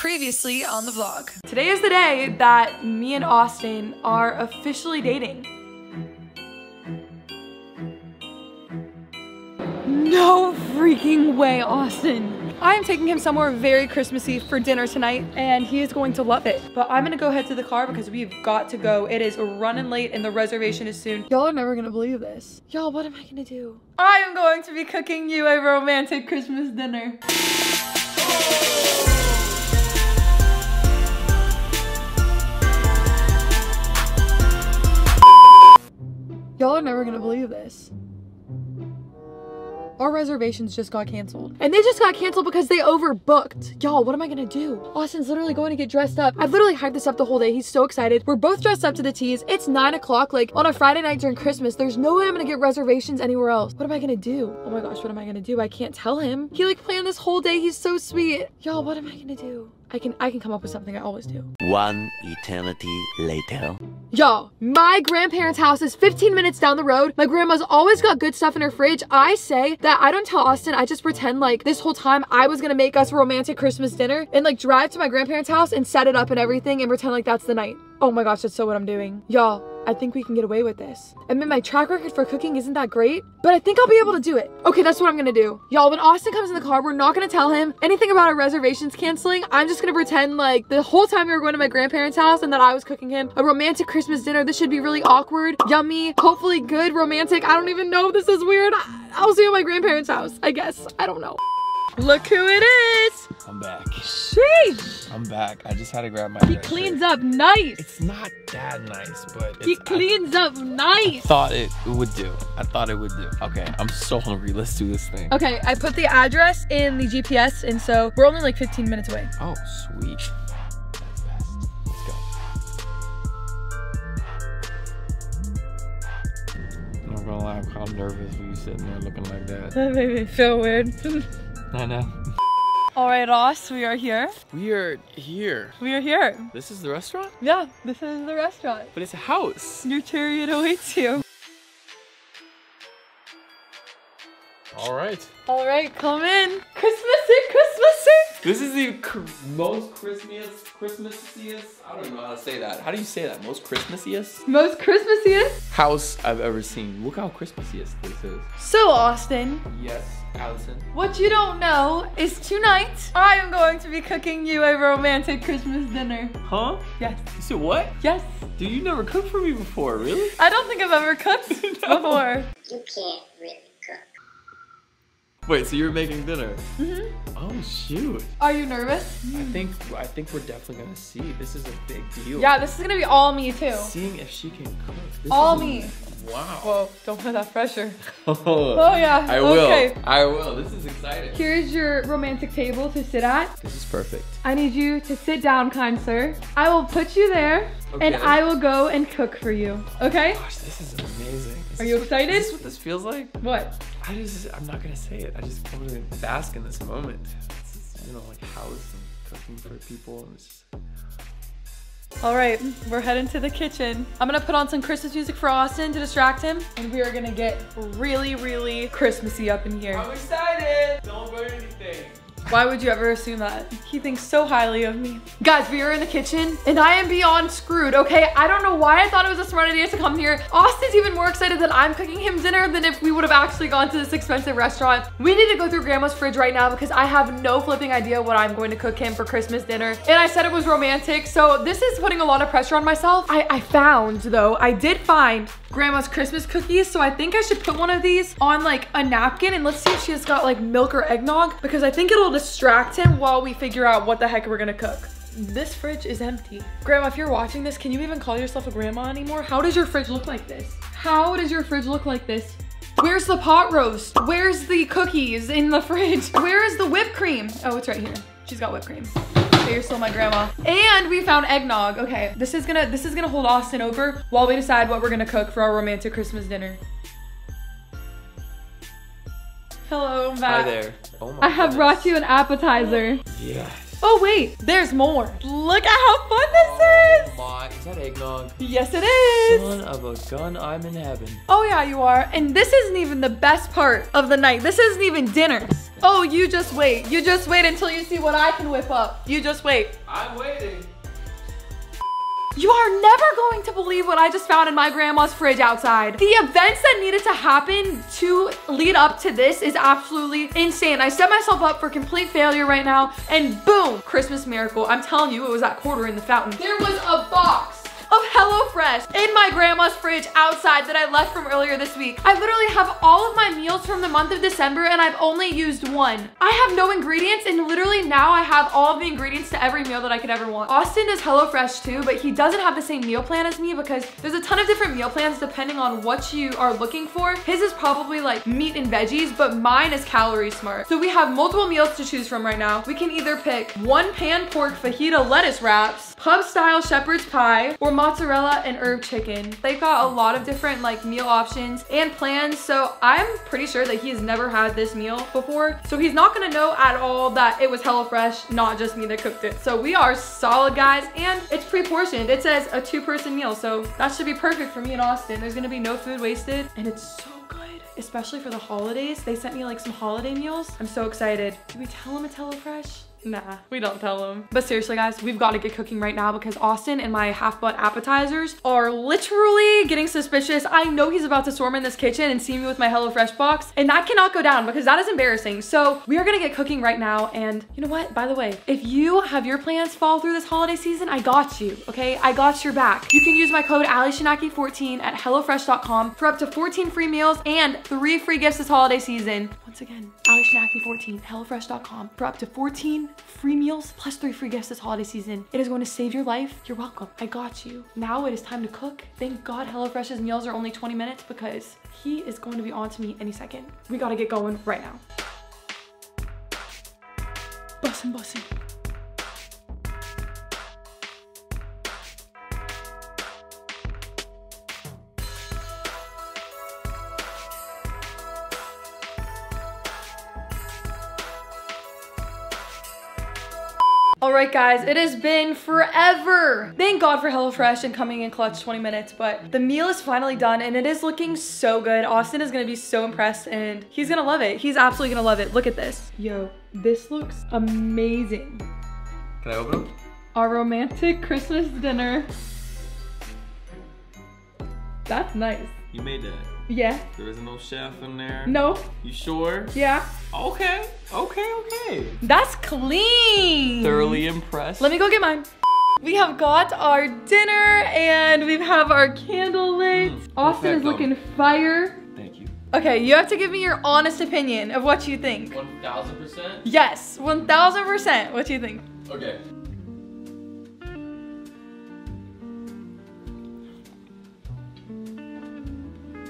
Previously on the vlog. Today is the day that me and Austin are officially dating. No freaking way, Austin. I am taking him somewhere very Christmassy for dinner tonight, and he is going to love it. But I'm gonna go head to the car because we've got to go. It is running late and the reservation is soon. Y'all are never gonna believe this. Y'all, what am I gonna do? I am going to be cooking you a romantic Christmas dinner. Y'all are never gonna believe this. Our reservations just got canceled. And they just got canceled because they overbooked. Y'all, what am I gonna do? Austin's literally going to get dressed up. I've literally hyped this up the whole day. He's so excited. We're both dressed up to the T's. It's nine o'clock, like on a Friday night during Christmas. There's no way I'm gonna get reservations anywhere else. What am I gonna do? Oh my gosh, what am I gonna do? I can't tell him. He like planned this whole day. He's so sweet. Y'all, what am I gonna do? I can I can come up with something I always do. One eternity later. Y'all, my grandparents' house is 15 minutes down the road. My grandma's always got good stuff in her fridge. I say that I don't tell Austin, I just pretend like this whole time I was gonna make us a romantic Christmas dinner and like drive to my grandparents' house and set it up and everything and pretend like that's the night. Oh my gosh, that's so what I'm doing. Y'all, I think we can get away with this. I mean, my track record for cooking isn't that great, but I think I'll be able to do it. Okay, that's what I'm gonna do. Y'all, when Austin comes in the car, we're not gonna tell him anything about our reservations canceling. I'm just gonna pretend like the whole time we were going to my grandparents' house and that I was cooking him a romantic Christmas dinner. This should be really awkward, yummy, hopefully good, romantic. I don't even know if this is weird. I'll see you at my grandparents' house, I guess. I don't know. Look who it is! I'm back. Sheesh! I'm back. I just had to grab my. He cleans up nice. It's not that nice, but it's, He I cleans up nice. I thought it would do. I thought it would do. Okay, I'm so hungry. Let's do this thing. Okay, I put the address in the GPS, and so we're only like 15 minutes away. Oh, sweet. Let's go. I'm not gonna lie, I'm kind of nervous when you sitting there looking like that. That made me feel weird. I know. All right, Ross, we are here. We are here. We are here. This is the restaurant, Yeah, this is the restaurant. but it's a house. Your chariot awaits you. All right. All right, come in. Christmas Christmassy. This is the cr- most Christmas, Christmassiest. I don't know how to say that. How do you say that? Most Christmassiest Most Christmassiest. house I've ever seen. Look how Christmassiest this is. So, Austin, Yes, Allison. what you don't know is tonight I am going to be cooking you a romantic Christmas dinner. Huh? Yes, You said what? yes. Dude, you never cooked for me before, really? I don't think I've ever cooked No. before. You can't really cook. Wait, so you're making dinner? Mhm. Oh shoot. Are you nervous? I think I think we're definitely gonna see. This is a big deal. Yeah, this is gonna be all me too. Seeing if she can cook. This All is a- me. Wow. Whoa, don't put that pressure. Oh Oh yeah. I will. Okay. I will. This is exciting. Here's your romantic table to sit at. This is perfect. I need you to sit down, kind sir. I will put you there and I will go and cook for you. Okay? Gosh, this is amazing. Is Are you what- excited? Is this what this feels like? What? I just, I'm not gonna say it. I just want to bask in this moment. This you know, like house and cooking for people. And it's just, All right, we're heading to the kitchen. I'm gonna put on some Christmas music for Austin to distract him, and we are gonna get really, really Christmassy up in here. I'm excited. Don't burn anything. Why would you ever assume that? He thinks so highly of me. Guys, we are in the kitchen and I am beyond screwed, okay? I don't know why I thought it was a smart idea to come here. Austin's even more excited that I'm cooking him dinner than if we would have actually gone to this expensive restaurant. We need to go through grandma's fridge right now because I have no flipping idea what I'm going to cook him for Christmas dinner. And I said it was romantic, so this is putting a lot of pressure on myself. I, I found though, I did find grandma's Christmas cookies, so I think I should put one of these on like a napkin and let's see if she has got like milk or eggnog because I think it'll distract him while we figure out what the heck we're gonna cook. This fridge is empty. Grandma, if you're watching this, can you even call yourself a grandma anymore? How does your fridge look like this? How does your fridge look like this? Where's the pot roast? Where's the cookies in the fridge? Where is the whipped cream? Oh, it's right here. She's got whipped cream. Okay, you're still my grandma. And we found eggnog. Okay, this is gonna this is gonna hold Austin over while we decide what we're gonna cook for our romantic Christmas dinner. Hello, I'm Hi there. Oh my I have goodness. brought you an appetizer. Yes. Oh wait, there's more. Look at how fun Oh this is. Oh my, is that eggnog? Yes, it is. Son of a gun, I'm in heaven. Oh yeah, you are. And this isn't even the best part of the night. This isn't even dinner. Oh, you just wait. You just wait until you see what I can whip up. You just wait. I'm waiting. You are never going to believe what I just found in my grandma's fridge outside. The events that needed to happen to lead up to this is absolutely insane. I set myself up for complete failure right now and boom, Christmas miracle. I'm telling you, it was that quarter in the fountain. There was a box HelloFresh in my grandma's fridge outside that I left from earlier this week. I literally have all of my meals from the month of December and I've only used one. I have no ingredients and literally now I have all of the ingredients to every meal that I could ever want. Austin does HelloFresh too, but he doesn't have the same meal plan as me because there's a ton of different meal plans depending on what you are looking for. His is probably like meat and veggies, but mine is calorie smart. So we have multiple meals to choose from right now. We can either pick one pan pork fajita lettuce wraps, pub style shepherd's pie, or mozzarella and herb chicken. They've got a lot of different like meal options and plans. So I'm pretty sure that he has never had this meal before. So he's not gonna know at all that it was HelloFresh, not just me that cooked it. So we are solid guys and it's pre-portioned. It says a two person meal. So that should be perfect for me and Austin. There's gonna be no food wasted and it's so good, especially for the holidays. They sent me like some holiday meals. I'm so excited. Did we tell him it's HelloFresh? Nah, we don't tell him. But seriously, guys, we've got to get cooking right now because Austin and my half-butt appetizers are literally getting suspicious. I know he's about to storm in this kitchen and see me with my HelloFresh box, and that cannot go down because that is embarrassing. So we are gonna get cooking right now, and you know what? By the way, if you have your plans fall through this holiday season, I got you, okay? I got your back. You can use my code AllieSchnacky14 at HelloFresh.com for up to 14 free meals and three free gifts this holiday season. Once again, AllieSchnacky14, HelloFresh.com for up to 14 free meals plus three free gifts this holiday season. It is going to save your life. You're welcome. I got you. Now it is time to cook. Thank God HelloFresh's meals are only 20 minutes because he is going to be on to me any second. We gotta get going right now. Bussin' bussin'. All right, guys, it has been forever. Thank God for HelloFresh and coming in clutch 20 minutes, but the meal is finally done and it is looking so good. Austin is gonna be so impressed and he's gonna love it. He's absolutely gonna love it. Look at this. Yo, this looks amazing. Can I open them? Our romantic Christmas dinner. That's nice. You made that. Yeah. There was no chef in there. No. You sure? Yeah. Okay. Okay. Okay. That's clean. Thoroughly impressed. Let me go get mine. We have got our dinner and we have our candle lit. Mm, Austin is looking fire. Thank you. Okay, you have to give me your honest opinion of what you think. One thousand percent. Yes, 1000%. What do you think? Okay.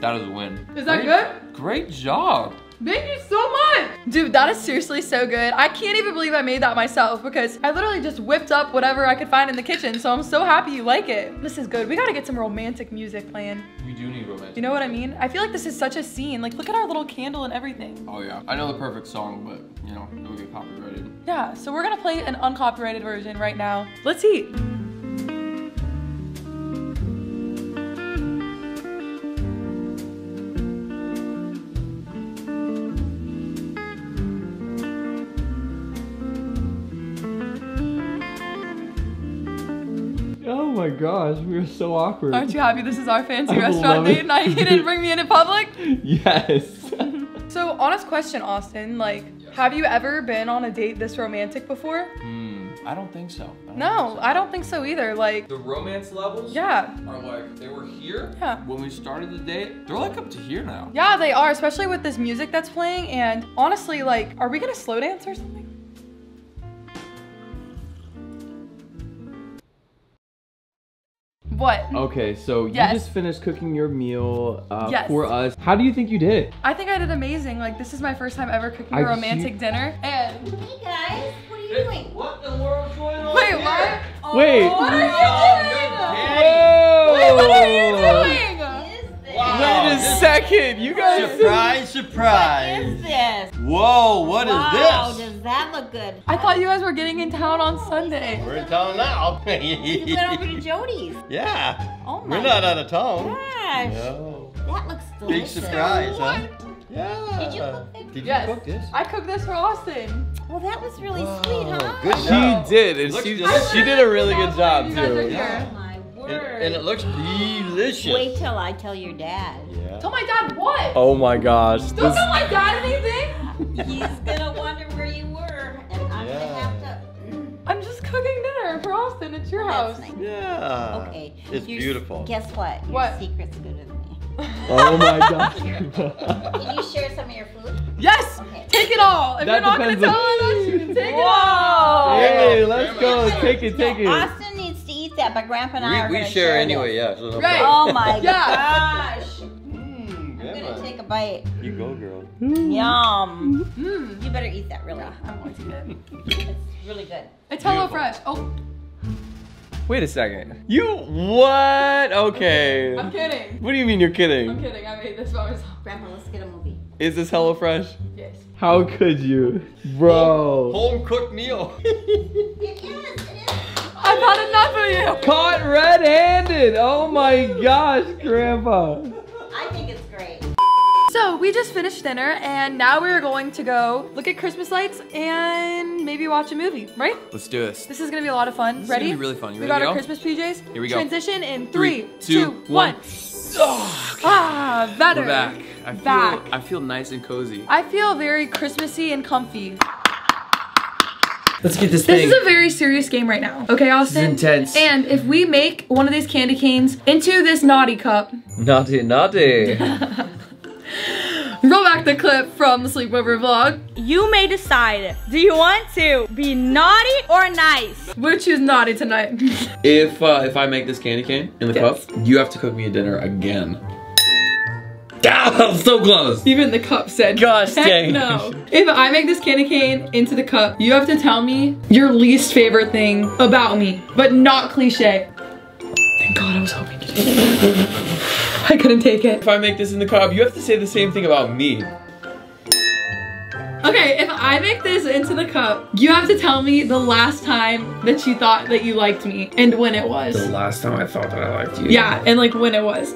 That is a win. Is that Great- good? Great job. Thank you so much. Dude, that is seriously so good. I can't even believe I made that myself because I literally just whipped up whatever I could find in the kitchen. So I'm so happy you like it. This is good. We gotta get some romantic music playing. We do need romantic. You know what I mean? I feel like this is such a scene. Like, look at our little candle and everything. Oh yeah. I know the perfect song, but you know, it would get copyrighted. Yeah, so we're gonna play an uncopyrighted version right now. Let's eat. Gosh, we are so awkward. Aren't you happy this is our fancy I restaurant love it. date night? You didn't bring me in in public? Yes. So, honest question, Austin. Like, have you ever been on a date this romantic before? Hmm. I don't think so. I don't No, think so. I don't think so either. Like, The romance levels yeah. are like they were here Yeah. when we started the date. They're like up to here now. Yeah, they are, especially with this music that's playing. And honestly, like, are we gonna slow dance or something? What? Okay, so Yes. you just finished cooking your meal uh, Yes. for us. How do you think you did? I think I did amazing. Like, this is my first time ever cooking I a just- romantic dinner. And Hey guys, what are you doing? What the world's going on? wait, here? what? Wait. What are you doing? Whoa! Wait, what are you doing? What is this? Wow. Wait a second, you guys. Surprise, What surprise. is this? Whoa, what is wow, this? Does that look good? I thought you guys were getting in town on Sunday. We're in town now. You went over to Jody's. yeah. Oh my We're not out of town. gosh. No. That looks delicious. Big delicious. surprise, huh? Yeah. Did you cook it? Did Yes. you cook this? I cooked this for Austin. Well, that was really sweet, huh? Good She job. did, and she she did a really good job why you guys are too. here. Oh my And, word. and it looks delicious. Wait till I tell your dad. Yeah. Tell my dad what? Oh my gosh. Don't This, tell my dad anything. He's gonna house. Nice. Yeah. Okay. It's Your- beautiful. Guess what? Your What? secret's good with me. oh my gosh. Can you share some of your food? Yes. Okay. Take it all. If That you're not gonna depends tell on- us, you can take Whoa. it all. hey, let's go. Take it, take it. Austin needs to eat that, but Grandpa and I are We, we gonna share this. anyway, yeah. So no Right. Oh my Yeah. gosh! Mm, I'm Grandma. gonna take a bite. You go, girl. Yum. Mm. You better eat that, really. I'm going to get. It's really good. It's HelloFresh. Oh, Wait a second. You what? Okay. I'm kidding. What do you mean you're kidding? I'm kidding? kidding. I made this by myself. Grandpa, let's get a movie. Is this HelloFresh? Yes. How could you, bro? Home cooked meal. It is. It is. I've had enough of you. Caught red-handed. Oh my gosh, Grandpa. So we just finished dinner and now we're going to go look at Christmas lights and maybe watch a movie, right? Let's do this. This is gonna be a lot of fun. This is ready? gonna be really fun. You we ready got to our go? Christmas PJs. Here we go. Transition in Three, three, two, two, one. one. Oh, okay. Ah, better. We're back. I feel Back. I feel nice and cozy. I feel very Christmassy and comfy. Let's get this This is a very serious game right now. Okay, Austin? intense. And if we make one of these candy canes into this naughty cup, naughty, naughty. roll back the clip from the sleepover vlog. You may decide. Do you want to be naughty or nice? We'll choose naughty tonight. if uh, if I make this candy cane in the Yes. cup, you have to cook me a dinner again. Ah, so close. Even the cup said, Gosh Heck dang. no. If I make this candy cane into the cup, you have to tell me your least favorite thing about me, but not cliche. Thank God I was hoping you I couldn't take it. If I make this in the cup, you have to say the same thing about me. Okay, if I make this into the cup, you have to tell me the last time that you thought that you liked me and when it was. The last time I thought that I liked you. Yeah, and like when it was.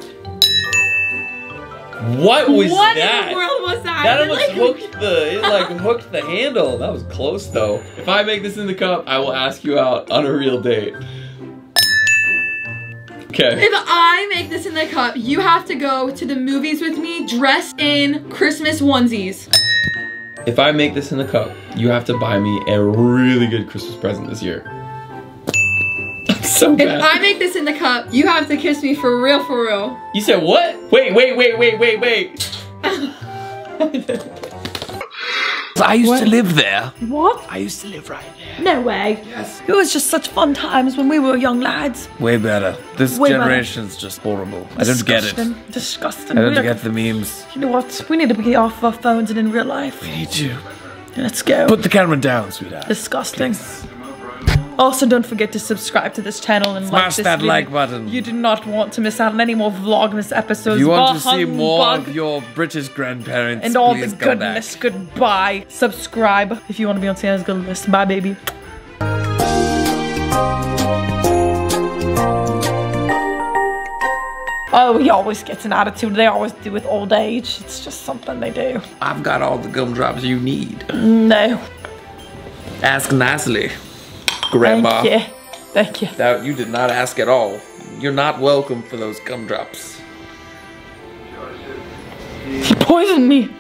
What was what that? in the world was that? That And, almost like- hooked the it like hooked the handle. That was close though. If I make this in the cup, I will ask you out on a real date. Okay. If I make this in the cup, you have to go to the movies with me dressed in Christmas onesies. If I make this in the cup, you have to buy me a really good Christmas present this year. so If. I make this in the cup, you have to kiss me for real, for real. you said what? Wait, wait, wait, wait, wait, wait. I used to live there. What? I used to live right there. No way. Yes. It was just such fun times when we were young lads. Way better. This Way better. generation's just horrible. I don't get it. Disgusting. Disgusting. I don't We get the memes. You know what? We need to be off our phones and in real life. We need to. Let's go. Put the camera down, sweetheart. Disgusting. Also, don't forget to subscribe to this channel and like Smash this that video. like button. You do not want to miss out on any more Vlogmas episodes. If you want Bah to see more of your British grandparents, and all the please come back. goodness. Goodbye. Subscribe if you want to be on Santa's good list. Bye, baby. Oh, he always gets an attitude. They always do with old age. It's just something they do. I've got all the gumdrops you need. Mm, no. Ask nicely, Grandma. Thank you. Thank you. You did not ask at all. You're not welcome for those gumdrops. He poisoned me.